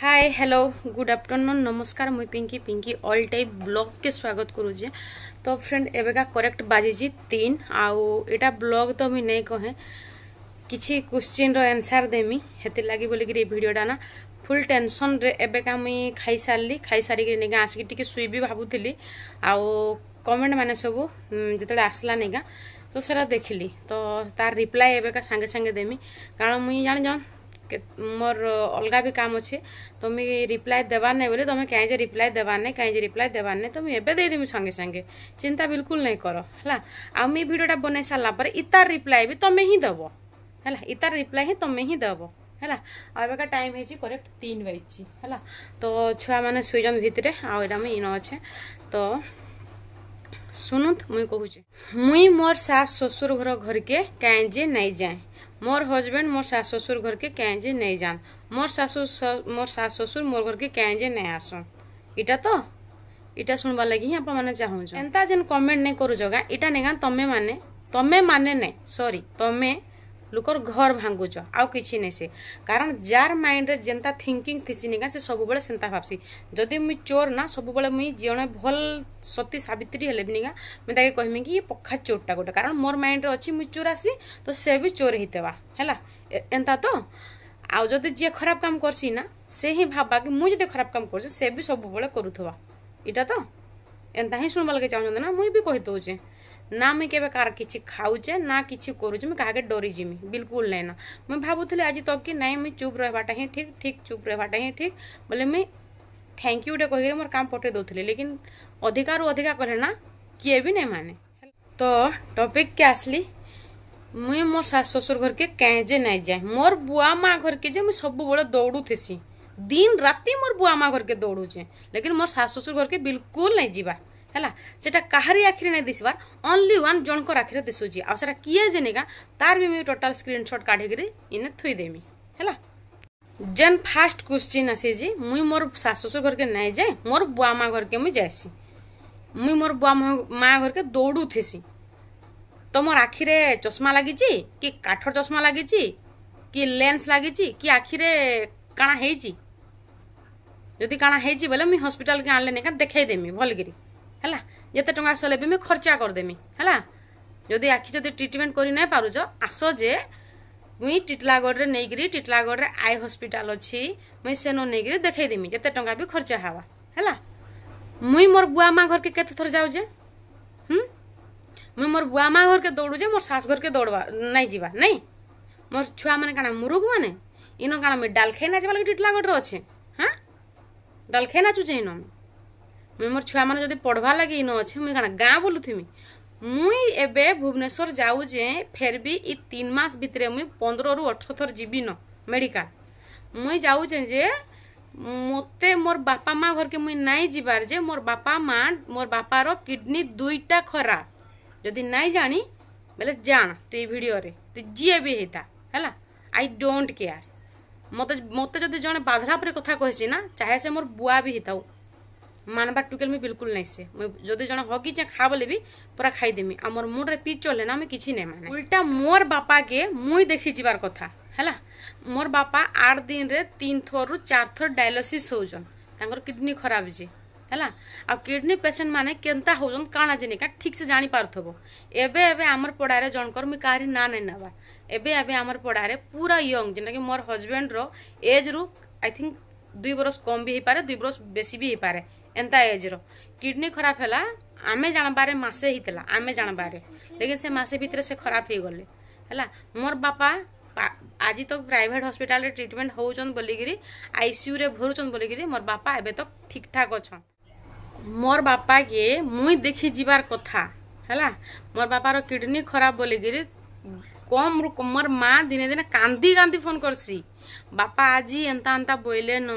ହାଏ hello good afternoon ନମସ୍କାର ମୁଇଁ Pinky Pinky all type ବ୍ଲଗ୍କେ ସ୍ୱାଗତ କରୁଛେ ତ ଫ୍ରେଣ୍ଡ ଏବେକା କରେକ୍ଟ ବାଜିଛି ତିନ୍ ଆଉ ଏଇଟା ବ୍ଲଗ୍ ତ ମୁଇଁ ନେଇ କହେ କିଛି କୋଶ୍ଚିନ୍ର ଆନ୍ସର୍ ଦେମି ହେଥିର୍ଲାଗି ବୋଲିକିରି ଏ ଭିଡ଼ିଓଟା ନା ଫୁଲ୍ ଟେନସନ୍ରେ ଏବେକା ମୁଇଁ ଖାଇସାରିଲି ଖାଇସାରିକିରି ନେଇକା ଆସିକି ଟିକେ ଶୋଇବି ଭାବୁଥିଲି ଆଉ କମେଣ୍ଟମାନେ ସବୁ ଯେତେବେଳେ ଆସିଲା ନେଇକା ତ ସେଟା ଦେଖିଲି ତ ତାର ରିପ୍ଲାଏ ଏବେକା ସାଙ୍ଗେ ସାଙ୍ଗେ ଦେମି କାରଣ ମୁଇଁ ଜାଣିଛନ୍ মোর অলগা বি কাম অছে তুমি রিপ্লাই দেবার নাই বলে তুমি কাইজে রিপ্লাই দেবার নাই কাইজে রিপ্লাই দেবার নাই তুমি এবে দেইদেমি সঙ্গে সঙ্গে চিন্তা বিলকুল নাই কর হলা আউ মি ভিডিওটা বনাই সারলা পরে ইতার রিপ্লাই বি তুমি হি দেব হলা ইতার রিপ্লাই হি তুমি হি দেব ହେଲା ଆଉ ଏବେକା ଟାଇମ୍ ହେଇଛି କରେକ୍ଟ ତିନି ବାଜିଛି ହେଲା ତ ଛୁଆମାନେ ଶୋଇଛନ୍ତି ଭିତରେ ଆଉ ଏଇଟା ଆମେ ଇନ ଅଛେ ତ ଶୁଣୁତ୍ ମୁଇଁ କହୁଛେ ମୁଇଁ ମୋର୍ ଶାଶ୍ ଶ୍ୱଶୁର ଘର ଘରକେ କାଏଁ ଯେ ନାଇଁ ଯାଏଁ मोर हजबैंड मोर सास ससुर घर के कहें जे नहीं जान मोर सासु मोर सास ससुर मोर घर के कहें जे नहीं आसन इटा तो इटा शुणवा लगी आप चाहूँ एंता जेन कमेंट नहीं करुच गाँ इटा नहीं गाँ तमें मैंने तमें मैंने नहीं सॉरी तमें ଲୋକର ଘର ଭାଙ୍ଗୁଛ ଆଉ କିଛି ନାଇଁ ସେ କାରଣ ଯାର ମାଇଣ୍ଡରେ ଯେନ୍ତା ଥିଙ୍କିଂ ଥିସି ନିକା ସେ ସବୁବେଳେ ସେନ୍ତା ଭାବସି ଯଦି ମୁଇଁ ଚୋର ନା ସବୁବେଳେ ମୁଇଁ ଜଣେ ଭଲ ସତୀ ସାବିତ୍ରୀ ହେଲେ ବି ନିକା ମୁଇଁ ତାକେ କହିମି କି ଇଏ ପଖା ଚୋରଟା ଗୋଟେ କାରଣ ମୋର ମାଇଣ୍ଡରେ ଅଛି ମୁଇଁ ଚୋର ଆସି ତ ସେ ବି ଚୋର ହେଇଥିବା ହେଲା ଏନ୍ତା ତ ଆଉ ଯଦି ଯିଏ ଖରାପ କାମ କରସି ନା ସେ ହିଁ ଭାବବା କି ମୁଁ ଯଦି ଖରାପ କାମ କରୁଛି ସେ ବି ସବୁବେଳେ କରୁଥିବା ଏଇଟା ତ ଏନ୍ତା ହିଁ ଶୁଣବା ଲାଗି ଚାହୁଁଛନ୍ତି ନା ମୁଇଁ ବି କହିଦେଉଛେ ना मुझे कार किसी खाऊे ना तो कि करुचे मुझ क्या डरी जिमी बिलकुल नहीं ना मुझे भावुली आज तक कि नाई मुझ चुप रहा ही ठीक ठीक चुप रहा हिं ठीक बोले मुझ थैंक यू गोटे कहकर मोर काम पठे दौली लेकिन अधिकारू अधिका कहे ना किए भी नहीं माने तो टपिक के आसली मुई मो शाश शशुर घर के कैजे नहीं जाए मोर बुआ माँ घर के जे मुझ सब बड़े दौड़ूसी दिन राति मोर बुआ माँ घर के दौड़ूचे लेकिन मोर शाश शशुर घर के बिलकुल नहीं जावा है कहारी आखिर ना दिशार ओनली वन जन आखिर दिशुच आ सर किए जेनेगा तार भी मुझे टोटाल स्क्रीनशट काढ़ी इन थोदेमी है जेन फास्ट क्वेश्चन आसी मुई मोर शाशुशुर घर के नहीं जाए मोर बुआ माँ घर के मुझ जाएसी मुई मोर बुआ माँ घर के दौड़ू थी तुम तो आखिरे चश्मा लगी कि काठ चश्मा लगी कि लेंस लगी कि आखिरे काण होती काण हो हस्पिटाल के आनलेने का देखेदेमी भलगिरी ହେଲା ଯେତେ ଟଙ୍କା ସଲେ ବି ମୁଇଁ ଖର୍ଚ୍ଚା କରିଦେମି ହେଲା ଯଦି ଆଖି ଯଦି ଟ୍ରିଟମେଣ୍ଟ କରି ନାଇଁ ପାରୁଛ ଆସ ଯେ ମୁଇଁ ଟିଟଲାଗଡ଼ରେ ନେଇକିରି ଟିଟଲାଗଡ଼ରେ ଆଇ ହସ୍ପିଟାଲ ଅଛି ମୁଇଁ ସେନ ନେଇକିରି ଦେଖେଇଦେମି ଯେତେ ଟଙ୍କା ବି ଖର୍ଚ୍ଚା ହେବା ହେଲା ମୁଇଁ ମୋର ବୁଆ ମା ଘରକେ କେତେ ଥର ଯାଉଛେ ହୁଁ ମୁଇଁ ମୋର ବୁଆ ମା ଘରକେ ଦୌଡ଼ୁଛେ ମୋର ଶାଶ ଘରକେ ଦୌଡ଼ବା ନାଇଁ ଯିବା ନାଇଁ ମୋର ଛୁଆମାନେ କାଣା ମୁରୁଖମାନେ ଇନ କାଣା ମୁଇଁ ଡାଲ ଖାଇ ନାଚିବା ଲାଗି ଟିଟଲାଗଡ଼ରେ ଅଛେ ହଁ ଡାଲ ଖାଇ ନାଚୁଛେ ଇନ ମୁଇଁ ମୁଇଁ ମୋର ଛୁଆମାନେ ଯଦି ପଢ଼ବାର୍ ଲାଗି ଇନ ଅଛେ ମୁଇଁ କାଣା ଗାଁ ବୁଲୁଥିମି ମୁଇଁ ଏବେ ଭୁବନେଶ୍ୱର ଯାଉଛେ ଫେର୍ ବି ଇ ତିନ୍ ମାସ ଭିତରେ ମୁଇଁ ପନ୍ଦରରୁ ଅଠର ଥର ଯିବି ନ ମେଡ଼ିକାଲ ମୁଇଁ ଯାଉଛେଁ ଯେ ମୋତେ ମୋର ବାପା ମା' ଘରକେ ମୁଇଁ ନାଇଁ ଯିବାର ଯେ ମୋର ବାପା ମା' ମୋର ବାପାର କିଡ଼ନୀ ଦୁଇଟା ଖରାପ ଯଦି ନାଇଁ ଜାଣି ବେଲେ ଜାଣ ତୁ ଏଇ ଭିଡ଼ିଓରେ ତୁ ଯିଏ ବି ହେଇତା ହେଲା ଆଇ ଡୋଣ୍ଟ କେୟାର ମୋତେ ମୋତେ ଯଦି ଜଣେ ପରେ କଥା କହିଛି ନା ଚାହେ ସେ ମୋର ବୁଆ ବି ହେଇଥାଉ ମାନବା ଟୁକେଲ୍ ମୁଇଁ ବିଲକୁଲ ନାଇଁ ସେ ମୁଇଁ ଯଦି ଜଣେ ହଗିଚେ ଖା ବୋଲେ ବି ପୁରା ଖାଇଦେମି ଆଉ ମୋର ମୁଣ୍ଡରେ ପିଚ୍ ଚଲେ ନା ମୁଇଁ କିଛି ନାଇଁ ମାନେ ଉଲ୍ଟା ମୋର ବାପାକେ ମୁଇଁ ଦେଖି ଯିବାର କଥା ହେଲା ମୋର ବାପା ଆଠ ଦିନରେ ତିନ ଥରରୁ ଚାର ଥର ଡାଇଲୋସିସ୍ ହଉଛନ୍ ତାଙ୍କର କିଡ଼ନୀ ଖରାପ ଯେ ହେଲା ଆଉ କିଡ଼ନୀ ପେସେଣ୍ଟ ମାନେ କେନ୍ତା ହଉଛନ୍ କାଣା ଜେନିକା ଠିକ୍ସେ ଜାଣିପାରୁଥିବ ଏବେ ଏବେ ଆମର ପଡ଼ାରେ ଜଣଙ୍କର ମୁଇଁ କାହାରି ନାଁ ନାଇଁ ନେବା ଏବେ ଏବେ ଆମର ପଡ଼ାରେ ପୁରା ୟଙ୍ଗ୍ ଯେନ୍ଟାକି ମୋର ହଜବେଣ୍ଡର ଏଜ୍ରୁ ଆଇ ଥିଙ୍କ୍ ଦୁଇ ବରଷ କମ୍ ବି ହେଇପାରେ ଦୁଇ ବରଷ ବେଶୀ ବି ହେଇପାରେ ଏନ୍ତା ଏଜ୍ର କିଡ଼ନୀ ଖରାପ ହେଲା ଆମେ ଜାଣବାରେ ମାସେ ହେଇଥିଲା ଆମେ ଜାଣବାରେ ଲେକିନ୍ ସେ ମାସେ ଭିତରେ ସେ ଖରାପ ହେଇଗଲେ ହେଲା ମୋର ବାପା ଆଜି ତକ୍ ପ୍ରାଇଭେଟ୍ ହସ୍ପିଟାଲରେ ଟ୍ରିଟମେଣ୍ଟ ହେଉଛନ୍ ବୋଲିକିରି ଆଇସିୟୁରେ ଭରୁଛନ୍ ବୋଲିକିରି ମୋର ବାପା ଏବେ ତକ୍ ଠିକ୍ ଅଛନ୍ ମୋର ବାପାକେ ମୁଇଁ ଦେଖି ଯିବାର କଥା ହେଲା ମୋର ବାପାର କିଡ଼ନୀ ଖରାପ ବୋଲିକିରି କମ୍ରୁ ମୋର ମା ଦିନେ ଦିନେ କାନ୍ଦି କାନ୍ଦି ଫୋନ୍ କର୍ସି ବାପା ଆଜି ଏନ୍ତା ଏନ୍ତା ବୋଇଲେନ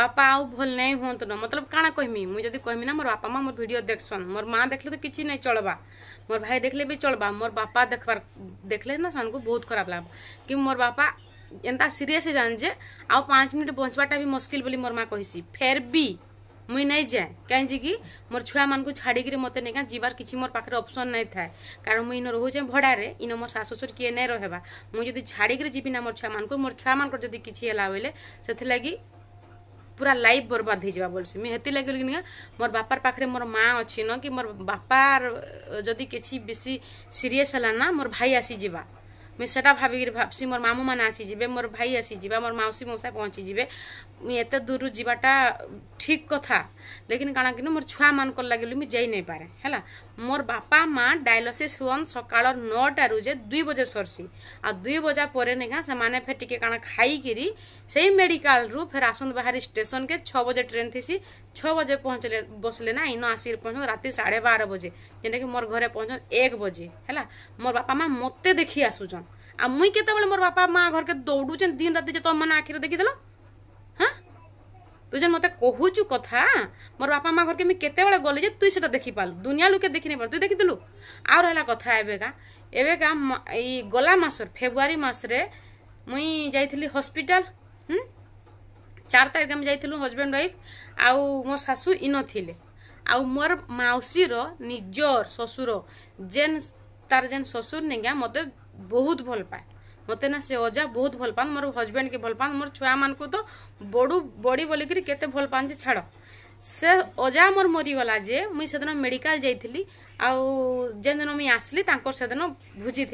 ବାପା ଆଉ ଭଲ ନାଇଁ ହୁଅନ୍ତନ ମତଲବ କାଣା କହିମି ମୁଇଁ ଯଦି କହିମି ନା ମୋର ବାପା ମା ମୋର ଭିଡ଼ିଓ ଦେଖସନ୍ ମୋର ମା ଦେଖିଲେ ତ କିଛି ନାଇଁ ଚଳବା ମୋର ଭାଇ ଦେଖିଲେ ବି ଚଳବା ମୋର ବାପା ଦେଖବାର ଦେଖିଲେ ନା ସେମାନଙ୍କୁ ବହୁତ ଖରାପ ଲାଗ୍ବା କି ମୋର ବାପା ଏନ୍ତା ସିରିୟସ୍ ହେଇଯାନ୍ ଯେ ଆଉ ପାଞ୍ଚ ମିନିଟ୍ ପହଞ୍ଚିବାଟା ବି ମୁସ୍କିଲ ବୋଲି ମୋର ମା କହିସି ଫେର୍ ବି मुई नहीं जाए कहीं मोर छुआ मान छाड़ी मत नहीं जीवार किसी मोर पाखे अप्सन नहीं था कारण मुझ इन रोचे भड़ारे इन मोर शाशुशुर किए नहीं रहा मुझे छाड़ी जीवि ना मोर छुआ मान मोर छुआ मान जब किसी से से पूरा लाइफ बर्बाद हो जाए बोलसी मुझे लगे मोर बापार पाखे मोर माँ अच्छी न कि मोर बापार जदि किसी बेस सीरीयस है मोर भाई आसी जावा ମୁଇଁ ସେଟା ଭାବିକିରି ଭାବସି ମୋର ମାମୁଁମାନେ ଆସିଯିବେ ମୋର ଭାଇ ଆସିଯିବା ମୋର ମାଉସୀ ମଉସା ପହଞ୍ଚିଯିବେ ମୁଇଁ ଏତେ ଦୂରରୁ ଯିବାଟା ଠିକ୍ କଥା ଲେକିନ୍ କାଣା କିନୁ ମୋର ଛୁଆମାନଙ୍କର ଲାଗି ମୁଇଁ ଯାଇ ନାଇଁପାରେ ହେଲା ମୋର ବାପା ମା ଡାଇଲସିସ୍ ହୁଅନ୍ ସକାଳ ନଅଟାରୁ ଯେ ଦୁଇ ବଜେ ସର୍ସି ଆଉ ଦୁଇ ବଜା ପରେ ନେଇକା ସେମାନେ ଫେର୍ ଟିକେ କାଣା ଖାଇକିରି ସେଇ ମେଡ଼ିକାଲରୁ ଫେର୍ ଆସନ୍ତୁ ବାହାରି ଷ୍ଟେସନ୍କେ ଛଅ ବଜେ ଟ୍ରେନ୍ ଥିସି ଛଅ ବଜେ ପହଞ୍ଚିଲେ ବସିଲେ ନା ଇନ ଆସିକି ପହଞ୍ଚନ୍ ରାତି ସାଢ଼େ ବାର ବଜେ ଯେନ୍ଟାକି ମୋର ଘରେ ପହଞ୍ଚନ୍ ଏକ ବଜେ ହେଲା ମୋର ବାପା ମା ମୋତେ ଦେଖି ଆସୁଛନ୍ ଆଉ ମୁଇଁ କେତେବେଳେ ମୋର ବାପା ମା ଘରକେ ଦୌଡ଼ୁଛନ୍ ଦିନ ରାତି ଯେ ତମ ମାନେ ଆଖିରେ ଦେଖିଦେଲ ହଁ ତୁ ଯେନ୍ ମୋତେ କହୁଛୁ କଥା ମୋର ବାପା ମା ଘରକେ ମୁଇଁ କେତେବେଳେ ଗଲି ଯେ ତୁଇ ସେଟା ଦେଖିପାରିଲୁ ଦୁନିଆ ଲୋକେ ଦେଖି ନାଇପାରିଲୁ ତୁଇ ଦେଖିଥିଲୁ ଆଉ ରହିଲା କଥା ଏବେକା ଏବେକା ଏଇ ଗଲା ମାସରେ ଫେବୃଆରୀ ମାସରେ ମୁଇଁ ଯାଇଥିଲି ହସ୍ପିଟାଲ ହୁଁ চার তারিখ আমি যাইলু হজবেন্ড ওয়াইফ আউ মো শাশু ইন থিলে আউ মোর মাউসীর নিজর শ্বশুর যেন তার যেন শ্বশুর নেগা মতো बहुत भल पाए मत ना से अजा बहुत भल पाँ मोर हजबैंड के भल पाँ मोर छुआ मानक तो बड़ू बड़ी बोल करते भल पाँ जे छाड़ से अजा मोर मरीगला जे मुई से दिन मेडिकाल जाइली आउ जेन दिन मुई आसली से दिन भुजी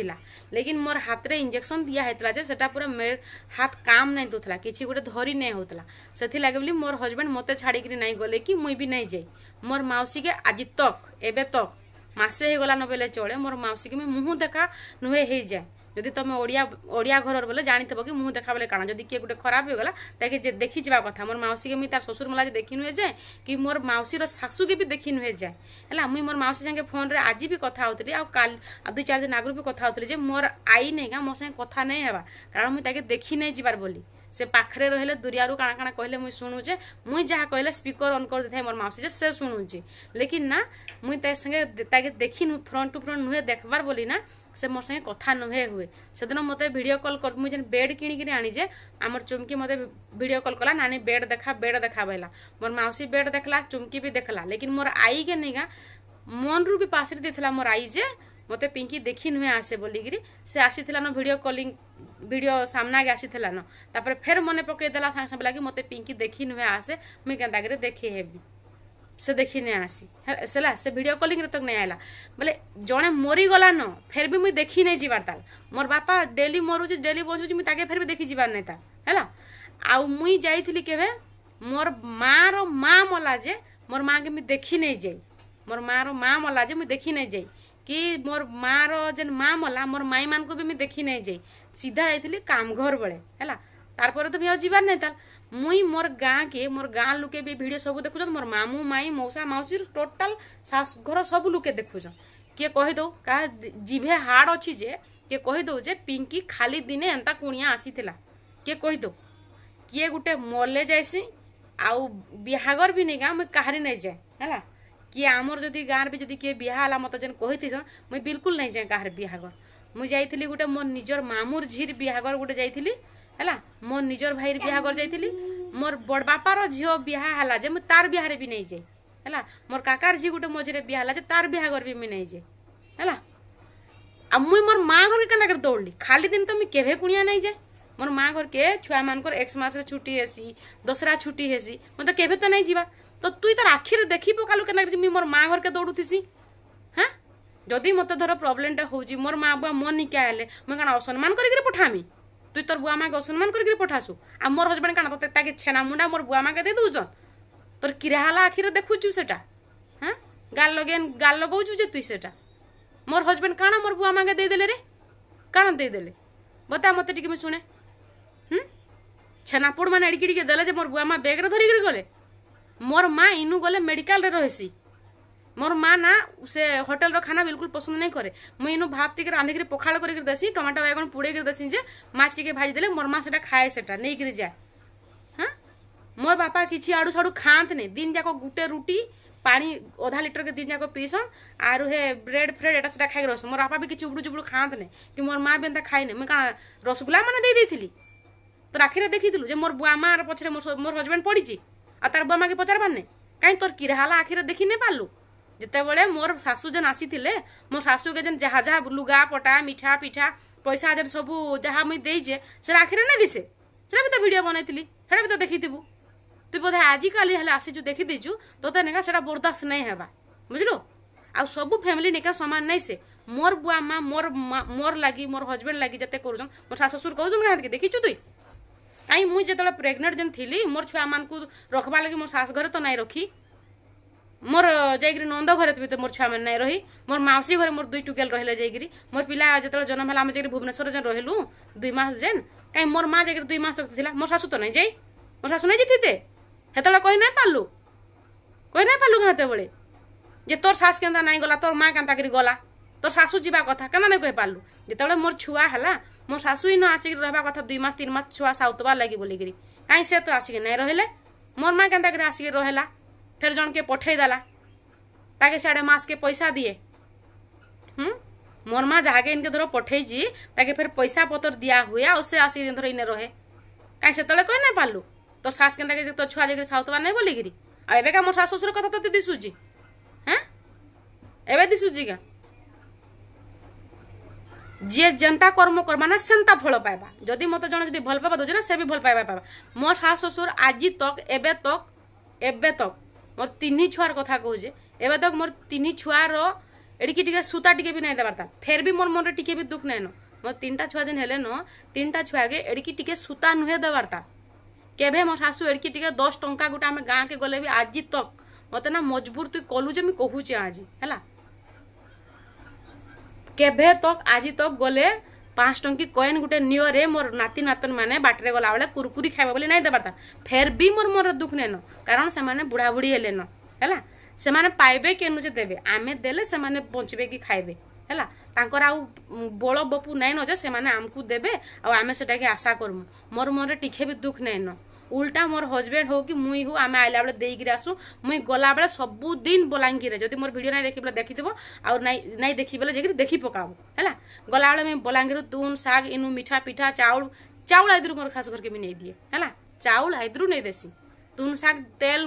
लेकिन मोर हाथ में इंजेक्शन दिहला जे पूरा मे हाथ काम नहीं दूसरा किसी गोटे धरी नहीं होता से लगे बोली मोर हजबैंड मत छाड़ी नहीं गले कि मुई भी नहीं जाए मोर मौसी के आज तक एवं तक ମାସେ ହେଇଗଲାନ ବେଲେ ଚଳେ ମୋର ମାଉସୀକି ମୁଇଁ ମୁହଁ ଦେଖା ନୁହେଁ ହେଇଯାଏ ଯଦି ତମେ ଓଡ଼ିଆ ଓଡ଼ିଆ ଘରର ବୋଲେ ଜାଣିଥିବ କି ମୁଁ ଦେଖା ବୋଲେ କାଣା ଯଦି କିଏ ଗୋଟେ ଖରାପ ହେଇଗଲା ତାକେ ଯେ ଦେଖିଯିବା କଥା ମୋର ମାଉସୀକେ ମୁଇଁ ତାର ଶ୍ୱଶୁର ମଲା ଯେ ଦେଖି ନୁହେଁ ଯାଏ କି ମୋର ମାଉସୀର ଶାଶୁକେ ବି ଦେଖି ନୁହେଁ ଯାଏ ହେଲା ମୁଇଁ ମୋର ମାଉସୀ ସାଙ୍ଗେ ଫୋନ୍ରେ ଆଜି ବି କଥା ହଉଥିଲି ଆଉ କାଲି ଆଉ ଦୁଇ ଚାରି ଦିନ ଆଗରୁ ବି କଥା ହଉଥିଲି ଯେ ମୋର ଆଇ ନାଇଁକା ମୋ ସାଙ୍ଗେ କଥା ନାଇଁ ହେବା କାରଣ ମୁଇଁ ତାକେ ଦେଖି ନାଇଁ ଯିବାର ବୋଲି से पाखे रही दूरिया काण काण कहे मुझे शुणुचे मुई जहाँ कहले स्पीकर अन कर देता मोर मौसी से शुणुचे लेकिन ना मुई ते देखी नु फ्रंट टू फ्रंट नुहे देखबार बोली ना से मोर संगे कथ नुहे हुए से दिन मत भिड कल कर मुझे बेड किणिकी आनीजे आमर चुमकी मत भिड कल कला नानी बेड देखा बेड देखा बहला मोर मौसी बेड देखला चुमकी भी देखला लेकिन मोर आई के नहीं मन रू भी पासरी दे मोर आई जे मत पिंकी देखी नुहे आसे बोलिकी से आसी भिड कलिंग भिड सामनाक आसी न तापर फेर मन पकईदेला सांगे सांगे लगे मत पिंकि देखी नुहे आसे मुझे क्या दागे देखे हेबी से देखी नहीं आसी सला से भिड कलिंग तक नहीं आईला बोले जड़े मरी गला फेर भी मुझ देखी नहीं जीवार ताल मोर बापा डेली मरुच डेली बचुची मुझे फेर भी देखी जबार नहीं है आउ मुई जा मोर मार माँ मलाजे मोर माँ के मुझे देखी नहीं जाए मोर मार माँ मलाजे मुझे देखी नहीं जाए कि मोर मार जेन माँ मला मोर माई मान को भी मुझे देखी नहीं जाए सीधा काम घर बेले है तारे तो भी आज जीवार नहीं तार मुई मोर गाँ के मोर गाँ लुके भी भिड सब देखुन मोर मामू माई मौसा मौसी टोटाल घर सब लुके देखुच किए कहीद क्या जीभे हाड़ अच्छी जे किए कहीदे पिंकी खाली दिने एंता कुणिया आसी किए कहीद किए गोटे मले जाएसी आउ बिहागर भी नहीं गाँ मुई कहारी नहीं जाए है किए आमर जो गाँव भी जब किए बिहा मत जेन कही थी मुई बिल्कुल नहीं जाए कहार बिहागर ମୁଁ ଯାଇଥିଲି ଗୋଟେ ମୋ ନିଜର ମାମୁର ଝିର ବିହାଘର ଗୋଟେ ଯାଇଥିଲି ହେଲା ମୋ ନିଜର ଭାଇର ବିହାଘର ଯାଇଥିଲି ମୋର ବଡ଼ ବାପାର ଝିଅ ବିହା ହେଲା ଯେ ମୁଁ ତାର ବିହାରେ ବି ନେଇଯାଏ ହେଲା ମୋର କାକାର ଝିଅ ଗୋଟେ ମଝିରେ ବିହା ହେଲା ଯେ ତାର ବିହାଘର ବି ମୁଇଁ ନେଇଯାଏ ହେଲା ଆଉ ମୁଇଁ ମୋର ମାଆ ଘରକେ କେନ୍ତା କରି ଦୌଡ଼ଲି ଖାଲି ଦିନ ତ ମୁଇଁ କେଭେ କୁଣିଆ ନେଇଯାଏ ମୋର ମାଆ ଘରକେ ଛୁଆମାନଙ୍କର ଏକ୍ସ ମାସରେ ଛୁଟି ହେସି ଦଶହରା ଛୁଟି ହେସି ମୋତେ କେବେ ତ ନେଇ ଯିବା ତ ତୁଇ ତୋର ଆଖିରେ ଦେଖି ପକାଲୁ କେନ୍ତା କରି ମୁଇଁ ମୋର ମାଆ ଘରକେ ଦୌଡ଼ୁଥିସି ହାଁ যদি মতো ধর প্রোবলেমটা হচ্ছে মোর মা বুয়া মো নিকা হলে মুই কেন অসম্মান করি পঠামি তুই তোর বুয়া মাকে অসম্মান করি পঠাসু আর মোর হজবেন্ড কেন তোর তাকে ছেনা মুন্ডা মোর বুয়া মাকে দিয়ে দেউছন তোর কিরা হালা আখিরে দেখুছু সেটা হ্যাঁ গাল লগে গাল লগাউছু যে তুই সেটা মোর হজবেন্ড কেন মোর বুয়া মাকে দিয়ে দেলে রে কেন দিয়ে দেলে বতা মতো টিকে মুই শুনে হুম ছেনাপোড় মানে এড়িকে টিকে দেলে যে মোর বুয়া মা বেগরে ধরিকি গলে মোর মা ইনু গলে মেডিকালরে রয়েছি মোর মা না সে হোটেলর খানা বিলকুল পছন্দ নাই করে মুই ইনু ভাত টিকে রাঁধিকি পখাল করি দেসি টমাটো বাইগণ পুড়াইকি দেসি যে মাছ টিকে ভাজি দেলে মোর মা সেটা খায় সেটা নেইকি যায় হ্যাঁ মোর বাপা কিছু আড়ু সাড়ু খাঁতনি দিন যাক গুটে রুটি পানি অধা লিটরকে দিন যাক পিইসন আর হে ব্রেড ফ্রেড এটা সেটা খাইকি রহসন মোর বাপা বি কিছু উবড়ু চুবড়ু খাঁতনি কি মোর মা বি এটা খাইনি মুই কাণ রসগুল্লা মানে দেই দেইছিলি তো রাখিরে দেখিদিলু যে মোর বুয়া মার পছরে মোর মোর হজবেন্ড পড়িছি আর তার বুয়া মাকে পচারবার নে কাই তোর কিরা হালা আখিরে দেখি নে পারলু ଯେତେବେଳେ ମୋର ଶାଶୁ ଯେନ୍ ଆସିଥିଲେ ମୋ ଶାଶୁକେ ଯେନ୍ ଯାହା ଯାହା ଲୁଗା ପଟା ମିଠା ପିଠା ପଇସା ଯେନ୍ ସବୁ ଯାହା ମୁଇଁ ଦେଇଛେ ସେଟା ଆଖିରେ ନାଇଁ ଦିଶେ ସେଟା ବି ତ ଭିଡ଼ିଓ ବନେଇଥିଲି ସେଟା ବି ତ ଦେଖିଥିବୁ ତୁ ବୋଧେ ଆଜିକାଲି ହେଲେ ଆସିଛୁ ଦେଖିଦେଇଛୁ ତୋତେ ନେକା ସେଟା ବରଦାସ୍ତ ନାଇଁ ହେବା ବୁଝିଲୁ ଆଉ ସବୁ ଫ୍ୟାମିଲି ନେକା ସମାନ ନାଇଁ ସେ ମୋର ବୁଆ ମା ମୋର ମୋର ଲାଗି ମୋର ହଜବେଣ୍ଡ ଲାଗି ଯେତେ କରୁଛନ୍ ମୋ ଶାଶୁ ଶ୍ୱଶୁର କହୁଛନ୍ କାହିଁକି ଦେଖିଛୁ ତୁଇ କାହିଁ ମୁଇଁ ଯେତେବେଳେ ପ୍ରେଗନେଣ୍ଟ ଯେନ୍ ଥିଲି ମୋର ଛୁଆମାନଙ୍କୁ ରଖବା ଲାଗି ମୋ ଶାଶ ଘରେ ତ ନାଇଁ ରଖି ମୋର ଯାଇକିରି ନନ୍ଦ ଘରେ ବି ତ ମୋର ଛୁଆମାନେ ନାଇଁ ରହି ମୋର ମାଉସୀ ଘରେ ମୋର ଦୁଇ ଟୁକେଲ ରହିଲେ ଯାଇକିରି ମୋର ପିଲା ଯେତେବେଳେ ଜନ୍ମ ହେଲା ଆମେ ଯାଇକରି ଭୁବନେଶ୍ୱର ଯେନ୍ ରହିଲୁ ଦୁଇ ମାସ ଯେନ୍ କାହିଁ ମୋର ମା ଯାଇକିରି ଦୁଇ ମାସ ତକ ଥିଲା ମୋ ଶାଶୁ ତ ନାଇଁ ଯାଇ ମୋ ଶାଶୁ ନାଇଁ ଯାଇଥିତେ ସେତେବେଳେ କହି ନାଇଁ ପାରିଲୁ କହି ନାଇଁ ପାରିଲୁ କାଁ ସେତେବେଳେ ଯେ ତୋର ଶାଶୁ କେନ୍ତା ନାଇଁ ଗଲା ତୋର ମା କେନ୍ତା କରି ଗଲା ତୋ ଶାଶୁ ଯିବା କଥା କେନ୍ତା ନାଇଁ କହିପାରିଲୁ ଯେତେବେଳେ ମୋର ଛୁଆ ହେଲା ମୋ ଶାଶୁ ଇନ ଆସିକି ରହିବା କଥା ଦୁଇ ମାସ ତିନି ମାସ ଛୁଆ ସାଉତବା ଲାଗି ବୋଲିକିରି କାହିଁ ସେ ତ ଆସିକି ନାଇଁ ରହିଲେ ମୋର ମା କେନ୍ତା କରି ଆସିକି ରହିଲା फेर जन के पठेदेला ताके सियाड़े मास के पैसा दिए हम्म? मोर माँ जहाँ इनके धर पठेजी ताके फिर पैसा पतर दिया हुए उससे आस धर इन रोहे कहीं से कह ना पार्लु तो सास के तो छुआ जाकर साउथवा नहीं बोलिकी मो शाशुर कथा तो दिशुची हाँ एवं दिशुची क्या जी जनता कर्म कर मैंने से फल पाइबा जदि मत जन जब भल पाइबा दूसरे से भी भल पाइबा पाइबा मो शाशुर आज तक एवं तक एवं तक মোর তিনি ছুয়ার কথা কହୁছে এবার দেখ মোর তিনি ছুয়ার এটিকি টিকে সুতা টিকে বি নাই দেবার তা ফের বি মোর মনে টিকে বি দুঃখ নাই ন মোর তিনটা ছুয়া যেন হলে ন তিনটা ছুয়াকে এটিকি টিকে সুতা নুহে দেবার তা কেভে মোর শাশু এটিকি টিকে দশ টঙ্কা গোটে আমি গাঁকে গলে বি আজি তক মতো না মজবুর তুই কলু যে মুই কহুছে আজি হেলা কেভে তক আজি তক গলে পাঁচ টঙ্কি কয়েন গোটে নিয়রে মোর নাতি নাতন মানে বাটরে গলা বেড়ে কুরকুরি খাইব বলে নাই দেবার তা ফের বি মোর মোর দুঃখ নেন কারণ সেমানে বুড়া বুড়ি হেলে ন হেলা সেমানে পাইবে কেনু যে দেবে আমি দেলে সেমানে বঞ্চবে কি খাইবে ହେଲା ତାଙ୍କର ଆଉ ବଳ ବପୁ ନାଇଁନ ଯେ ସେମାନେ ଆମକୁ ଦେବେ ଆଉ ଆମେ ସେଟାକେ ଆଶା କରମୁ ମୋର ମନରେ ଟିକେ ବି ଦୁଃଖ ନାଇଁନ উল্টা মোর হজবেন্ড হো কি মুই হো আমি আইলা বেড়ে দেইকি আসু মুই গলা বেড়ে সবুদিন বলাঙ্গীরে যদি মোর ভিডিও নাই দেখিবেলে দেখিদেব আর নাই নাই দেখিবেলে যাইকি দেখি পকাব হেলা গলা বেড়ে মুই বলাঙ্গীর তুন শাগ ইনু মিঠা পিঠা চাউল চাউল আইদুর মোর খাস করকে মুই নেই দিয়ে হেলা চাউল আইদুর নেই দেসি তুন শাগ তেল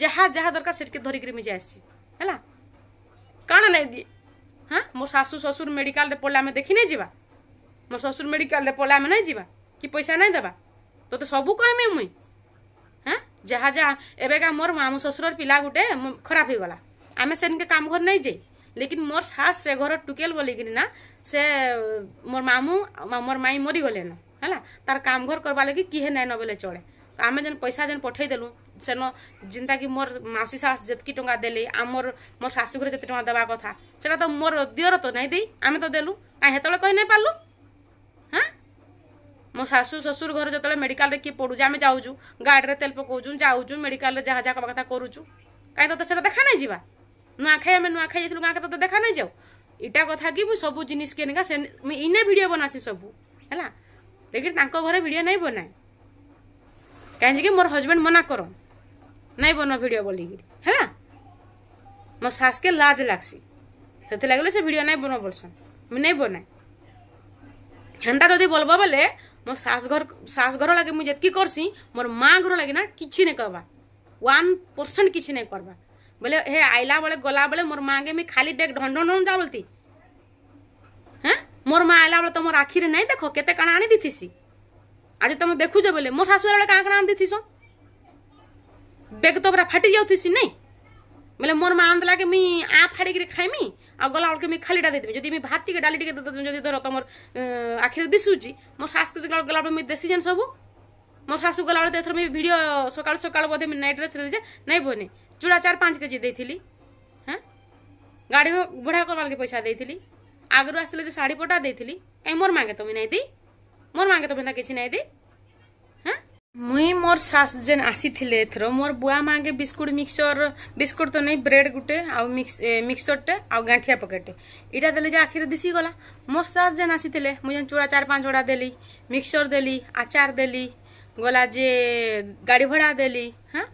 যাহা যাহা দরকার সেটকে ধরিকি মুই যাইসি হেলা কাণ নেই দিয়ে হ্যাঁ মো শাশু শ্বশুর মেডিকালে পড়লে আমি দেখি নেই যা মো শ্বশুর মেডিকালে পড়লে আমি নাই যা কি পয়সা নাই দেবা ତୋତେ ସବୁ କହିମି ମୁଇଁ ହଁ ଯାହା ଯାହା ଏବେକା ମୋର ମାମୁଁ ଶ୍ୱଶୁରର ପିଲା ଗୁଟେ ଖରାପ ହେଇଗଲା ଆମେ ସେନ୍କେ କାମ ଘର ନାଇଁ ଯେ ଲେକିନ୍ ମୋର ସାସ୍ ସେ ଘର ଟୁକେଲ ବୋଲିକିରି ନା ସେ ମୋର ମାମୁଁ ମୋର ମାଇଁ ମରିଗଲେନ ହେଲା ତାର କାମ ଘର କରବା ଲାଗି କିହେ ନାଇଁନ ବୋଲେ ଚଳେ ଆମେ ଯେନ୍ ପଇସା ଯେନ୍ ପଠେଇ ଦେଲୁ ସେନ ଯେନ୍ତାକି ମୋର ମାଉସୀ ଶାଶ୍ ଯେତ୍କି ଟଙ୍କା ଦେଲେ ଆମର ମୋ ଶାଶୁ ଘରେ ଯେତେ ଟଙ୍କା ଦେବା କଥା ସେଟା ତ ମୋର ଦିଅର ତ ନାଇଁ ଦେଇ ଆମେ ତ ଦେଲୁ କାଇଁ ସେତେବେଳେ କହି ନାଇଁ ପାରିଲୁ ମୋ ଶାଶୁ ଶ୍ୱଶୁର ଘର ଯେତେବେଳେ ମେଡ଼ିକାଲରେ କିଏ ପଡ଼ୁଛି ଆମେ ଯାଉଛୁ ଗାଡ଼ିରେ ତେଲ ପକାଉଛୁ ଯାଉଛୁ ମେଡ଼ିକାଲରେ ଯାହା ଯାହା କଥା କରୁଛୁ କାହିଁ ତତେ ସେଟା ଦେଖା ନାଇଁ ଯିବା ନୂଆଖାଇ ଆମେ ନୂଆଖାଇ ଯାଇଥିଲୁ ଗାଁକେ ତତେ ଦେଖା ନାହିଁ ଯାଉ ଇଟା କଥା କି ମୁଁ ସବୁ ଜିନିଷ୍ କେ ସେ ମୁଇଁ ଇନେ ଭିଡ଼ିଓ ବନାସି ସବୁ ହେଲା ଲେକିନ୍ ତାଙ୍କ ଘରେ ଭିଡ଼ିଓ ନାଇଁ ବନାଏ କାହିଁକି ମୋର ହଜବେଣ୍ଡ ମନା କର ନାଇଁ ବନ ଭିଡ଼ିଓ ବୋଲିକିରି ହେଲା ମୋ ଶାସ୍କେ ଲାଜ ଲାଗ୍ସି ସେଥିଲାଗି ସେ ଭିଡ଼ିଓ ନାଇଁ ବନ ବୋଲସନ୍ ମୁଇଁ ନାଇଁ ବନାଏ ହେନ୍ତା ଯଦି ବଲ୍ବ ବୋଲେ ମୋ ଶାଶଘର ଶାଶଘର ଲାଗି ମୁଇଁ ଯେତ୍କି କର୍ସି ମୋର୍ ମାଆ ଘର ଲାଗି ନା କିଛି ନାଇଁ କର୍ବା ୱାନ୍ ପରସେଣ୍ଟ କିଛି ନାଇଁ କର୍ବା ବୋଲେ ହେ ଆଇଲା ବେଳେ ଗଲା ବେଳେ ମୋର୍ ମାଆକେ ମୁଇଁ ଖାଲି ବେଗ୍ ଢଣ୍ଡ ଢଣ୍ଡ ଯା ବୋଲତି ହେଁ ମୋର୍ ମାଆ ଆଇଲା ବେଳେ ତମର ଆଖିରେ ନାଇଁ ଦେଖ କେତେ କାଣା ଆଣି ଦେଇଥିସି ଆଜି ତମେ ଦେଖୁଛ ବୋଲେ ମୋ ଶାଶୁ ବେଳେ କାଣା କାଣା ଆଣି ଦେଇଥିସ ବେଗ୍ ତ ପୁରା ଫାଟି ଯାଉଥିସି ନାଇଁ ବେଲେ ମୋର ମା ଆନ୍ଦେଲାକେ ମୁଇଁ ଆ ଫାଡ଼ିକିରି ଖାଇମି ଆଉ ଗଲାବେଳକେ ମୁଇଁ ଖାଲିଟା ଦେଇଦେବି ଯଦି ମୁଇଁ ଭାତ ଟିକେ ଡାଲି ଟିକେ ଯଦି ଧର ତମର ଆଖିରେ ଦିଶୁଛି ମୋ ଶାଶୁକୁ ଗଲାବେଳେ ମୁଇଁ ଦେଶୀ ଯେନ୍ ସବୁ ମୋ ଶାଶୁ ଗଲାବେଳେ ଏଥର ମୁଇଁ ଭିଡ଼ିଓ ସକାଳୁ ସକାଳୁ ବୋଧେ ନାଇଟ୍ ଡ୍ରେସ୍ରେ ଯେ ନାଇଁ ବନି ଚୁଡ଼ା ଚାରି ପାଞ୍ଚ କେଜି ଦେଇଥିଲି ହଁ ଗାଡ଼ି ଭଡ଼ା କରବାର୍କେ ପଇସା ଦେଇଥିଲି ଆଗରୁ ଆସିଲେ ଯେ ଶାଢ଼ୀ ପଟା ଦେଇଥିଲି କାଇଁ ମୋର ମାଗେ ତମେ ନାଇଁ ଦେଇ ମୋର ମାଗେ ତମେ ତା କିଛି ନାଇଁ ଦେଇ ମୁଇଁ ମୋର୍ ଶାଶ୍ ଯେନ୍ ଆସିଥିଲେ ଏଥର ମୋର୍ ବୁଆ ମାଆଙ୍କେ ବିସ୍କୁଟ୍ ମିକ୍ସଚର୍ ବିସ୍କୁଟ୍ ତ ନେଇ ବ୍ରେଡ୍ ଗୁଟେ ଆଉ ମିକ୍ସଚର୍ଟେ ଆଉ ଗାଣ୍ଠିଆ ପକେଟ୍ଟେ ଇଟା ଦେଲେ ଯେ ଆଖିରେ ଦିଶିଗଲା ମୋର୍ ଶାଶ୍ ଯେନ୍ ଆସିଥିଲେ ମୁଇଁ ଯେନ୍ ଚୁଡ଼ା ଚାର୍ ପାଞ୍ଚ ଗୁଡ଼ା ଦେଲି ମିକ୍ସଚର୍ ଦେଲି ଆଚାର୍ ଦେଲି গলা যে গাড়ি ভড়া দেলি হ্যাঁ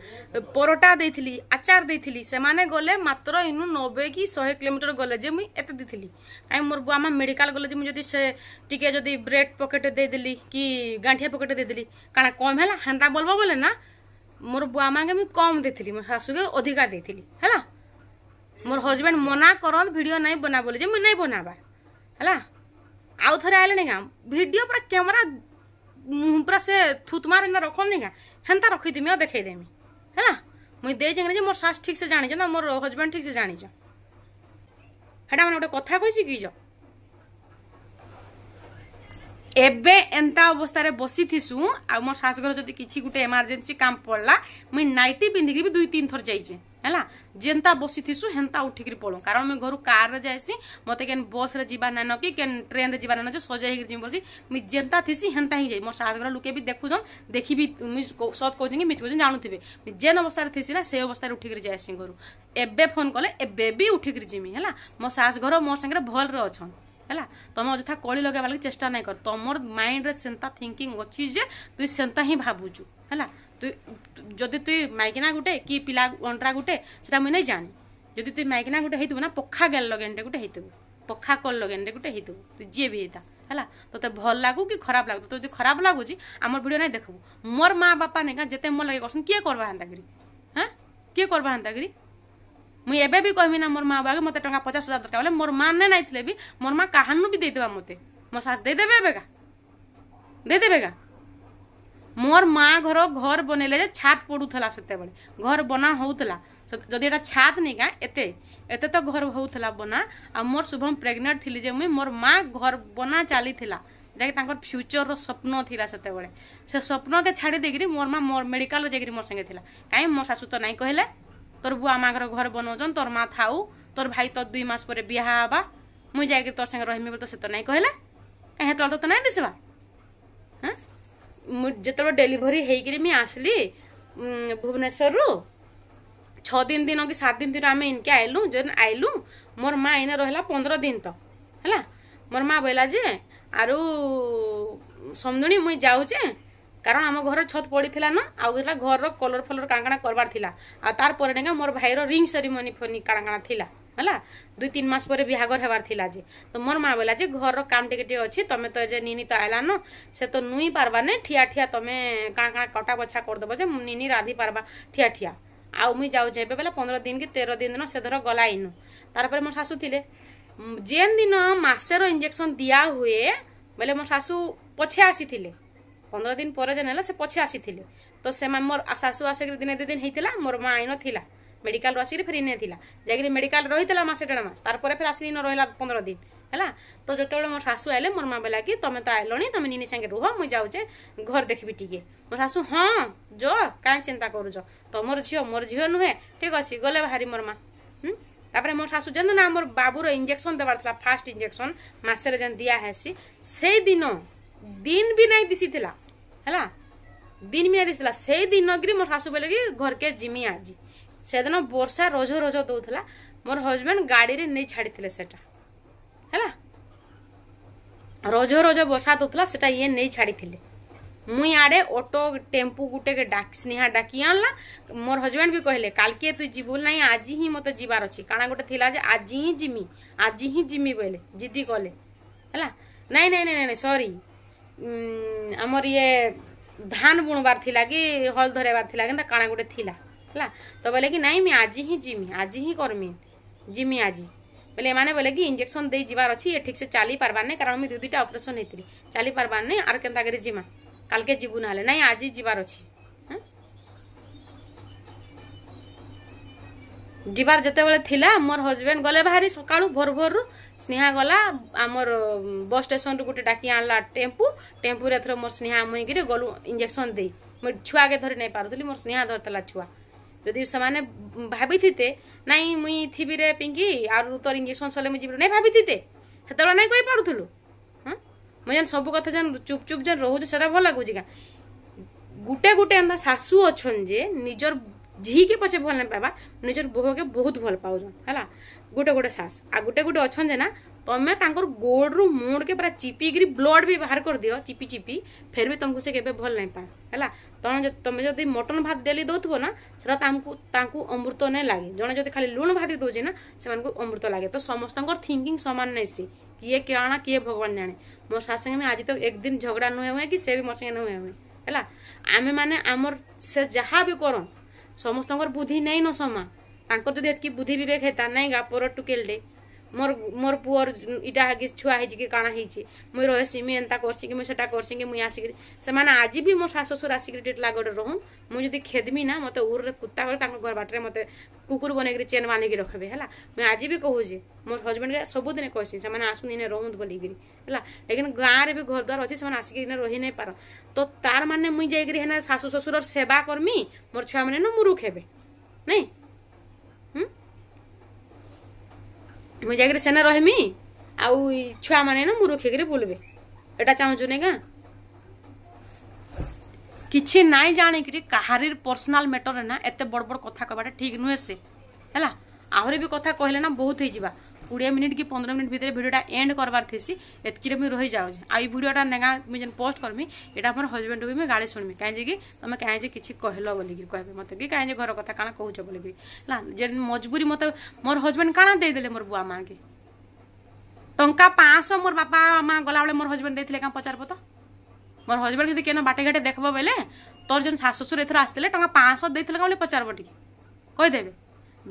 পরোটা দিয়েছিলি আচার দিয়েছিলি সে গলে মাত্র ইনু নবে কি শহে কিলোমিটার গলে যে মুই এত দিয়েছিলি কাই মোর বুয়া মা মেডিকাল গলে যে মুই যদি সে টিকে যদি ব্রেড পকেটে দিলি কি গাঁঠিয়া পকেটে দিলি কারণ কম হেলা হেনতা বলবো বলে না মোর বুয়া মাকে মুই কম দিয়েছিলি মোর শাশুকে অধিকা দিয়েছিলি হেলা মোর হজবেন্ড মনা করন ভিডিও নাই বনাবলে যে মুই নাই বনাবার হেলা আউ থরে আইলে নাই ভিডিও পুরা ক্যামেরা ପୁରା ସେ ଥୁତମାର ଏନ୍ତା ରଖନ୍ତି କାଁ ହେନ୍ତା ରଖିଦେମି ଆଉ ଦେଖେଇଦେମି ହେଲା ମୁଇଁ ଦେଇଛେଁ ଯେ ମୋର ଶାଶ୍ ସେ ଜାଣିଛ ନା ମୋର ହଜବେଣ୍ଡ ଠିକ୍ସେ ଜାଣିଛ ହେଟା ମାନେ ଗୋଟେ କଥା କହିଛି ଶିଖିଛ ଏବେ ଏନ୍ତା ଅବସ୍ଥାରେ ବସିଥିସୁଁ ଆଉ ମୋ ଘର ଯଦି କିଛି ଗୋଟେ ଏମର୍ଜେନ୍ସି କାମ ପଡ଼ଲା ମୁଇଁ ନାଇଟି ପିନ୍ଧିକି ବି ଦୁଇ ତିନି ଥର ଯାଇଛେଁ ହେଲା ଯେନ୍ତା ବସିଥିସୁ ହେନ୍ତା ଉଠିକିରି ପଳଉ କାରଣ ମୁଇଁ ଘରୁ କାର୍ରେ ଯାଏସି ମୋତେ କେନ୍ ବସ୍ରେ ଯିବାର ନାଇଁନ କି କେନ୍ ଟ୍ରେନ୍ରେ ଯିବାର ନାଇଁନ ଯେ ସଜେଇ ହେଇକିରି ଯିମି ବୋଲିଛି ମୁଇଁ ଯେନ୍ତା ଥିସି ହେନ୍ତା ହିଁ ଯାଇ ମୋର ଶାଶଘର ଲୋକେ ବି ଦେଖୁଛନ୍ ଦେଖିବି ମୁଇଁ ସତ୍ କହୁଛି କି ମିଛ କହୁଛନ୍ ଜାଣୁଥିବେ ମୁଇଁ ଯେନ୍ ଅବସ୍ଥାରେ ଥିସି ନା ସେ ଅବସ୍ଥାରେ ଉଠିକିରି ଯାଏସି ଘରୁ ଏବେ ଫୋନ୍ କଲେ ଏବେ ବି ଉଠିକିରି ଯିମି ହେଲା ମୋ ଶାଶଘର ମୋ ସାଙ୍ଗରେ ଭଲରେ ଅଛନ୍ ହେଲା ତୁମେ ଅଯଥା କଳି ଲଗାଇବା ଲାଗି ଚେଷ୍ଟା ନାଇଁ କର ତୁମର ମାଇଣ୍ଡରେ ସେନ୍ତା ଥିଙ୍କିଙ୍ଗ ଅଛି ଯେ ତୁଇ ସେନ୍ତା ହିଁ ଭାବୁଛୁ ହେଲା তুই যদি তুই মাইকিনা গোটে কি পিলা অন্টরা গোটে সেটা মুই নাই জানি যদি তুই মাইকিনা গোটে হইতু না পক্ষা গেল লগেনটে গোটে হইতু পক্ষা কল লগেনটে গোটে হইতু তুই যিয়ে বি হইতা ହେଲା ତୋତେ ଭଲ ଲାଗୁ କି ଖରାପ ଲାଗୁ ତୋତେ ଯଦି ଖରାପ ଲାଗୁଛି ଆମର ଭିଡ଼ିଓ ନାଇଁ ଦେଖିବୁ ମୋର ମା ବାପା ନେକା ଯେତେ ମନ ଲାଗି କରୁଛନ୍ତି କିଏ କରବା ହେନ୍ତାକିରି ହାଁ କିଏ କରବା ହେନ୍ତାକିରି ମୁଇଁ ଏବେ ବି କହିବି ନା ମୋର ମା ବାବାକେ ମୋତେ ଟଙ୍କା ପଚାଶ ହଜାର ଦରକାର ବୋଲେ ମୋର ମା ନାଇଁ ନାଇଁଥିଲେ ବି ମୋର ମା କାହାନୁ ବି ଦେଇଦେବା ମୋତେ ମୋ ଶାଶୁ ଦେଇଦେବେ ଏବେକା ଦେଇଦେବେକା मोर माँ घर घर बनैले छात पड़ूला से घर बना हो जदि ये छात नहीं क्या एत एत तो घर हो बना आ मोर शुभम प्रेगनेंट थी जो मुई मोर माँ घर बना चली जैक फ्यूचर रप्न था से स्वप्न के छाड़ दे मोर माँ मोर मेडिकल जा मोर संगे थी कहीं मो शाशु तो नहीं कहले तोर बुआ माँ घर घर बनाऊन तोर माँ था तोर भाई तो दुई मस पर बिहा हाँ मुई जा तोर संगे रही बोलते तो से तो नहीं कहला कहीं तल तो, तो नहीं दिशा ଯେତେବେଳେ ଡେଲିଭରି ହେଇକିରି ମୁଁ ଆସିଲି ଭୁବନେଶ୍ୱରରୁ ଛଅ ଦିନ ଦିନ କି ସାତ ଦିନ ଦିନ ଆମେ ଇନକେ ଆଇଲୁ ଯେନ୍ ଆଇଲୁ ମୋର ମା ଏଇନେ ରହିଲା ପନ୍ଦର ଦିନ ତ ହେଲା ମୋର ମା ବୋଇଲା ଯେ ଆରୁ ସମୁଣି ମୁଇଁ ଯାଉଛେ କାରଣ ଆମ ଘର ଛତ ପଡ଼ିଥିଲା ନା ଆଉ ହେଲା ଘରର କଲର୍ ଫଲର୍ କାଣା କାଣା କରବାର ଥିଲା ଆଉ ତାର ପରେ ନେକା ମୋର ଭାଇର ରିଙ୍ଗ ସେରିମନି ଫନି କାଣା କାଣା ଥିଲା ହେଲା ଦୁଇ ତିନି ମାସ ପରେ ବିହାଘର ହେବାର ଥିଲା ଯେ ତ ମୋର ମା ବୋଲା ଯେ ଘରର କାମ ଟିକେ ଟିକେ ଅଛି ତମେ ତ ଯେ ନିନି ତ ଆଇଲାନ ସେ ତ ନୁଇଁ ପାରବାନେ ଠିଆ ଠିଆ ତମେ କାଣା କାଣା କଟା ବଛା କରିଦେବ ଯେ ନିନି ରାନ୍ଧି ପାରବା ଠିଆ ଠିଆ ଆଉ ମୁଇଁ ଯାଉଛେ ଏବେ ବେଲେ ପନ୍ଦର ଦିନ କି ତେର ଦିନ ଦିନ ସେ ଧର ଗଲା ଇନୁ ପରେ ମୋ ଶାଶୁ ଥିଲେ ଯେନ୍ ଦିନ ମାସେର ଇଞ୍ଜେକ୍ସନ୍ ଦିଆ ହୁଏ ବେଲେ ମୋ ଶାଶୁ ପଛେ ଆସିଥିଲେ ପନ୍ଦର ଦିନ ପରେ ଯେନ୍ ହେଲା ସେ ପଛେ ଆସିଥିଲେ ତ ସେମାନେ ମୋର ଶାଶୁ ଆସିକରି ଦିନେ ଦୁଇ ଦିନ ହେଇଥିଲା ମୋର ମା ଆଇନ ଥିଲା ମେଡ଼ିକାଲରୁ ଆସିକିରି ফের ইনে লা যাইকি মেডিকাল রইলা মাসে দেড় মাস তারপরে ফের আসি ন রহিলা পনেরো দিন ହେଲା ତ ଯେତେବେଳେ ମୋ ଶାଶୁ ଆଇଲେ ମୋର ମା ବେଲା କି ତମେ ତ ଆଇଲଣି ତମେ ନିନି ସାଙ୍ଗେ ରୁହ ମୁଁ ଯାଉଛେ ଘର ଦେଖିବି ଟିକେ ମୋ ଶାଶୁ ହଁ ଯ କାହିଁ ଚିନ୍ତା କରୁଛ ତମର ଝିଅ ମୋର ଝିଅ ନୁହେଁ ଠିକ୍ ଅଛି ଗଲେ ବାହାରି ମୋର ମା ତାପରେ ମୋ ଶାଶୁ ଯେନ୍ ନା ଆମର ବାବୁର ଇଞ୍ଜେକ୍ସନ୍ ଦେବାର ଥିଲା ଫାର୍ଷ୍ଟ ଇଞ୍ଜେକ୍ସନ୍ ମାସରେ ଯେନ୍ ଦିଆ ହେସି ସେଇ ଦିନ ଦିନ ବି ନାଇଁ ଦିଶିଥିଲା ହେଲା ଦିନ ବି ନାଇଁ ଦିଶିଥିଲା ସେଇ ଦିନ କିରି ମୋ ଶାଶୁ ବେଲେ କି ଘରକେ ଯିମି ଆଜି ସେଦିନ ବର୍ଷା ରଜ ରଜ ଦେଉଥିଲା ମୋର ହଜବେଣ୍ଡ ଗାଡ଼ିରେ ନେଇ ଛାଡ଼ିଥିଲେ ସେଟା ହେଲା ରଜ ରଜ ବର୍ଷା ଦେଉଥିଲା ସେଟା ଇଏ ନେଇ ଛାଡ଼ିଥିଲେ ମୁଇଁ ଆଡ଼େ ଅଟୋ ଟେମ୍ପୁ ଗୁଟେକେ ଡାକ୍ସିହା ଡାକି ଆଣିଲା ମୋର ହଜବେଣ୍ଡ ବି କହିଲେ କାଲକେ ତୁ ଯିବୁ ନାହିଁ ଆଜି ହିଁ ମୋତେ ଯିବାର ଅଛି କାଣା ଗୋଟେ ଥିଲା ଯେ ଆଜି ହିଁ ଯିମି ଆଜି ହିଁ ଯିମି ବୋଇଲେ ଜିଦି କଲେ ହେଲା ନାଇଁ ନାଇଁ ନାଇଁ ନାଇଁ ସରି ଆମର ଇଏ ଧାନ ବୁଣବାର ଥିଲା କି ହଳ ଧରେଇବାର ଥିଲା କେନ୍ତା କାଣା ଗୋଟେ ଥିଲା ହେଲା ତ ବୋଇଲେ କି ନାଇଁ ମୁଇଁ ଆଜି ହିଁ ଯିମି ଆଜି ହିଁ କର୍ମି ଯିମି ଆଜି ବୋଲେ ଏମାନେ ବୋଲେ କି ଇଞ୍ଜେକ୍ସନ୍ ଦେଇ ଯିବାର ଅଛି ଏ ଠିକ୍ସେ ଚାଲି ପାର୍ବାର ନାହିଁ କାରଣ ମୁଇଁ ଦୁଇ ଦୁଇଟା ଅପରେସନ୍ ହେଇଥିଲି ଚାଲି ପାର୍ବାର ନାହିଁ ଆର୍ କେନ୍ତା କରି ଯିମା କାଲ୍କେ ଯିବୁ ନହେଲେ ନାଇଁ ଆଜି ଯିବାର ଅଛି ଯିବାର ଯେତେବେଳେ ଥିଲା ମୋର ହଜବେଣ୍ଡ ଗଲେ ବାହାରି ସକାଳୁ ଭୋର ଭୋରରୁ ସ୍ନେହା ଗଲା ଆମର ବସ୍ ଷ୍ଟେସନରୁ ଗୋଟେ ଡାକି ଆଣିଲା ଟେମ୍ପୁ ଟେମ୍ପୁରେ ଏଥର ମୋର ସ୍ନେହା ମୁହିଁକିରି ଗଲୁ ଇଞ୍ଜେକ୍ସନ୍ ଦେଇ ମୁଇଁ ଛୁଆକେ ଧରି ନେଇ ପାରୁଥିଲି ମୋର ସ୍ନେହା ଧରିଥିଲା ଛୁଆ ଯଦି ସେମାନେ ଭାବିଥିତେ ନାଇଁ ମୁଇଁ ଥିବିରେ ପିଙ୍କି ଆରୁ ତୋର ଇଞ୍ଜେକ୍ସନ୍ ସଲେ ମୁଇଁ ଯିବି ନାଇଁ ଭାବିଥିତେ ସେତେବେଳେ ନାଇଁ କହିପାରୁଥିଲୁ ହଁ ମୁଁ ଯେନ୍ ସବୁ କଥା ଯେନ୍ ଚୁପ୍ ଚୁପ୍ ଯେନ୍ ରହୁଛେ ସେଟା ଭଲ ଲାଗୁଛି କାଁ ଗୁଟେ ଗୁଟେ ଏନ୍ତା ଶାଶୁ ଅଛନ୍ ଯେ ନିଜର ଝିକେ ପଛେ ଭଲ ନାଇଁ ପାଇବା ନିଜର ବୋହକେ ବହୁତ ଭଲ ପାଉଛନ୍ ହେଲା ଗୋଟେ ଗୋଟେ ଶାଶ ଆଉ ଗୋଟେ ଗୋଟେ ଅଛନ୍ ଯେ ନା तुम्हें गोड़ रू मुंड के पूरा चिपी ब्लड भी बाहर कर दि चिपि चिपी फिर भी तुमको से केवे भल नहीं पाए है तुम तुम्हें जो मटन भात डेली दौ ना से अमृत नहीं लगे जो जो खाली लुण भात भी दौना से अमृत लगे तो समस्त थिंकिंग सामान नहीं सी किए क्या किए भगवान जाने मो सांग में आज तो एक दिन झगड़ा नुए हुए कि से भी मो सा नुए हुए है आम मैंने से जहाँ भी कर समस्त बुद्धि नहीं न समा जब ये बुद्धि बेक है ना गापर टुकेल डे মোর মোর পুয়র ইটা হয়ে ছুয়া হয়েছে কি কাণা হয়েছে মুই রহেছি মুই এন্তা করছি কি মুই সেটা করছি কি মুই আসিকি সেমানে আজি বি মো শাশ শ্বশুর আসিকি টিটলা গড়ে রহুন মুই যদি খেদমি না মতো উরে কুত্তা করে তাঙ্ক ঘর বাটরে মতো কুকুর বনাইকি চেন বানিকি রখবে হলা মুই আজি বি কহুছি মোর হজবেন্ডকে ସବୁଦିନ କହିସି ସେମାନେ ଆସୁନି ଇନେ ରହୁନ୍ ବୋଲିକିରି ହେଲା ଲେକିନ୍ ଗାଁରେ ବି ଘର ଦ୍ୱାର ଅଛି ସେମାନେ ଆସିକି ଇନେ ରହି ନାଇଁ ପାରନ୍ ତ ତାର୍ ମାନେ ମୁଇଁ ଯାଇକିରି ହେନା ଶାଶୁ ଶ୍ୱଶୁରର ସେବା କର୍ମି ମୋର୍ ଛୁଆମାନେ ନ ମୁରୁଖ୍ ହେବେ ନାଇଁ ମୁଇଁ ଯାଇକିରି ସେନେ ରହିମି ଆଉ ଛୁଆମାନେ ନା ମୁଁ ରଖିକିରି ବୁଲବେ ଏଇଟା ଚାହୁଁଛୁ ନାଇଁ କାଁ କିଛି ନାଇଁ ଜାଣିକିରି କାହାରିର ପର୍ସନାଲ୍ ମ୍ୟାଟର୍ରେ ନା ଏତେ ବଡ଼ ବଡ଼ କଥା କହିବାଟା ଠିକ୍ ନୁହେଁ ସେ ହେଲା आहरी भी कथा कहले ना बहुत होगा कोड़े मिनिट कि पंद्रह मिनिट भर भिडियोटा एंड करार थी एतक रही जाऊँ आई भिडियोटा नेगा मुझे पोस्ट करमी यहाँ मोर हजबैंड भी मुझे गाड़ी शुणी कहीं तुम कहीं किसी कहल बोल कह मत कि कहीं घर कथ का कौच बोल मजबूरी मत मोर हजबैंड काण देदे मोर बुआ माँ के टा पाँच मोर बापा माँ गला मोर हजबैंड देते क्या पचार पत मोर हजबैंड जी क्या बाटे घाटे देखो बोले तोर जो शाशुशुर एथर आसते टाँग पाँच देते क्या पचार टी कहीदेवे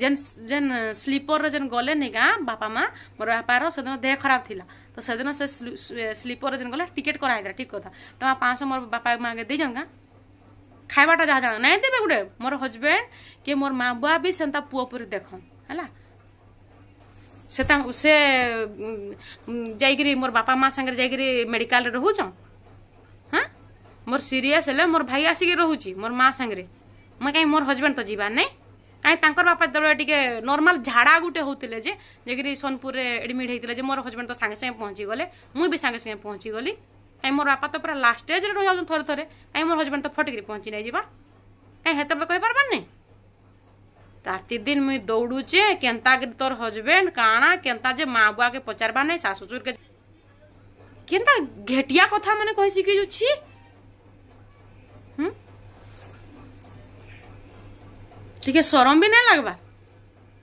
जेन जेन स्लीपर जेन गले नहीं गाँ बापा माँ मोर बापार से दिन देह खराब थी तो से दिन से स्लीपर जेन गले टिकेट कराई थी ठीक कथा टाँह पाँच मोर बापा माँ के दी गाँ खाइबाटा जहाँ जहाँ नहीं देवे गुटे मोर हजबैंड कि मोर माँ बुआ भी से पुओ पूरी देख है से से मोर बापा माँ सागर जा मेडिकाल रोच हाँ मोर सीरीयस मोर भाई आसिक रोचे मोर माँ सागर मैं कहीं मोर हजबैंड तो जीवा नहीं କାହିଁ ତାଙ୍କର ବାପା ଯେତେବେଳେ ଟିକେ ନର୍ମାଲ୍ ଝାଡ଼ା ଗୋଟେ ହେଉଥିଲେ ଯେ ଯାଇକିରି ସୋନପୁରରେ ଆଡ଼ମିଟ୍ ହେଇଥିଲେ ଯେ ମୋର ହଜବେଣ୍ଡ ତ ସାଙ୍ଗେ ସାଙ୍ଗେ ପହଞ୍ଚିଗଲେ ମୁଁ ବି ସାଙ୍ଗେ ସାଙ୍ଗେ ପହଞ୍ଚିଗଲି କାହିଁ ମୋର ବାପା ତ ପୁରା ଲାଷ୍ଟ ଷ୍ଟେଜ୍ରେ ରହିଯାଉଛନ୍ତି ଥରେ ଥରେ କାହିଁ ମୋର ହଜବେଣ୍ଡ ତ ଫଟିକିରି ପହଞ୍ଚି ନାଇଁ ଯିବା କାହିଁ ହେତେବେଳେ ରାତି ରାତିଦିନ ମୁଇଁ ଦୌଡ଼ୁଛେ କେନ୍ତା କେନ୍ତାକିରି ତୋର ହଜବେଣ୍ଡ କାଣା କେନ୍ତା ଯେ ମା ବୁଆକେ ପଚାରବା ନାଇଁ ଶାଶୁ ଶ୍ୱଶୁରକେ କେନ୍ତା ଘେଟିଆ କଥା ମାନେ କହି ଶିଖିଛୁ ଛି ଟିକେ ସରମ ବି ନାଇଁ ଲାଗ୍ବା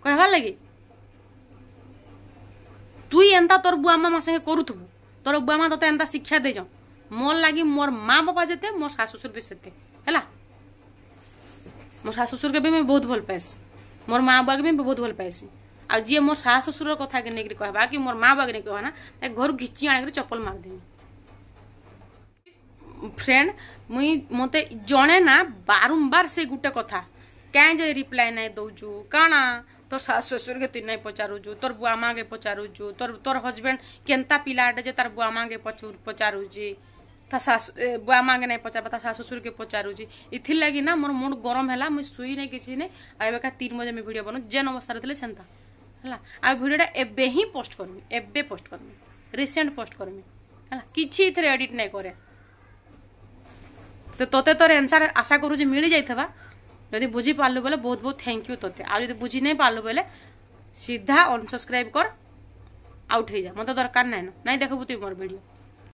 କହିବାର୍ ଲାଗି তুই এন্তা তোর বুয়া মা সাথে করুথবু তোর বুয়া মা তোতে এন্তা শিক্ষা দেই মোর লাগি মোর মা বাপা যেতে মোর শাশ শ্বশুর বি সেতে হেলা মোর শাশ শ্বশুরকে বি মুই বহুত ভাল পাইছি মোর মা বাবাকে বি বহুত ভাল পাইছি আর যিয়ে মোর শাশ শ্বশুরর কথাকে নেইকি কহবা কি মোর মা বাবাকে নেই কহবা না তাই ঘর ঘিচি আনিকি চপল মার দেমি ফ্রেন্ড মুই মতে জনে না বারম্বার সেই গোটে কথা कै जे रिप्लाय नहीं दौ काना तोर सास शशुर के तुम नहीं पचारू तोर बुआ माँ के पचारू तोर तोर हजबैंड के पिलाटे जे तार बुआ माँ के पचारू बुआ माँ के नहीं पचार शाशु शुरु के पचारू इथिर लगे ना मोर मुंड गरम है मुझे सुई नहीं किसी नहीं आ तीन बजे मुझे भिडियो बनू जेन अवस्था थे से भिडटा एबे ही पोस्ट करमी एबे पोस्ट करमी रिसेंट पोस्ट करमी है कि एडिट नहीं कैसे तो तोते तोर एनसर आशा करूँ मिल जाइवा যদি বুঝি পারলু বেলে বহুত বহুত থ্যাংক ইউ তোতে আর যদি বুঝি নাই পারলু বেলে সিধা অনসবসক্রাইব কর আউট হয়ে যা মতো দরকার নাই না নাই দেখবু তুই মোর ভিডিও